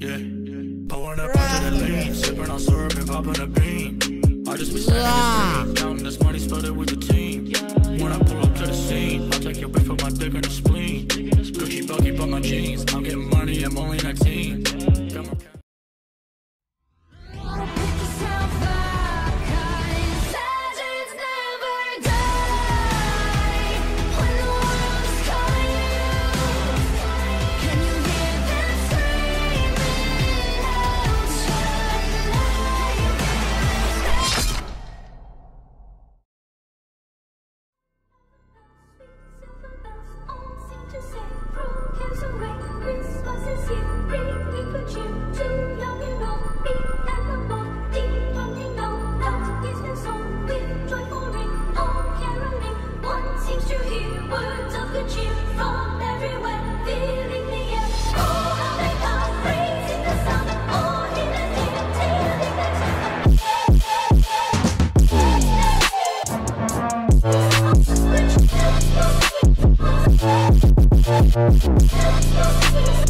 Yeah. Pouring the sipping on syrup and popping a bean. I just be counting this money, split it with the team. When I pull up to the scene, I take your bitch for my dick and the spleen. Gucci but my jeans. I'm getting money, I'm only 19. Let's go.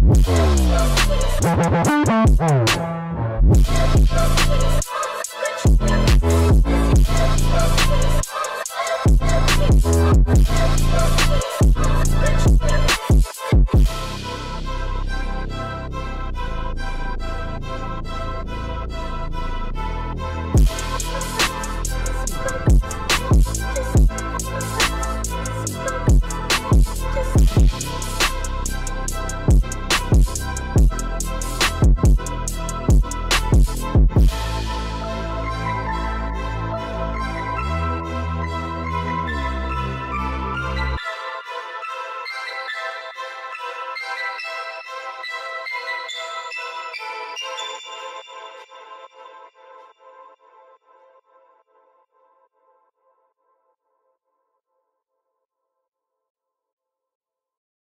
Thank you. Thank you.